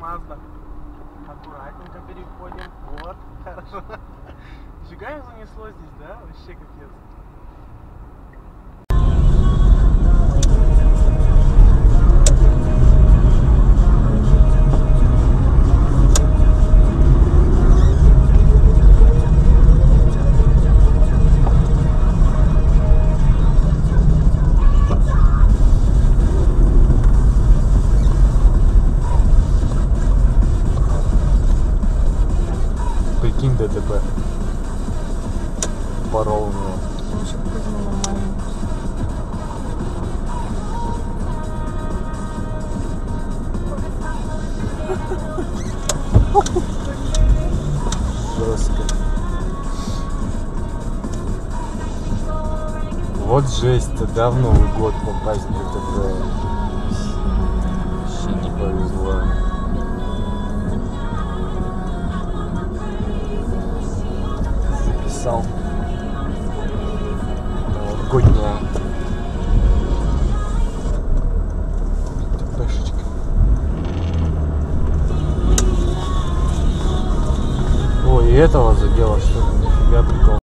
Мазда. Аккуратненько переходим. Вот, хорошо. Фига занесло здесь, да? Вообще капец. ДТП. Порол у него. Жестко. Вот жесть-то, да, в Новый год попасть в ДТП. Вообще не повезло. Новогодняя. ДТПшечка. Ой, и этого задела, что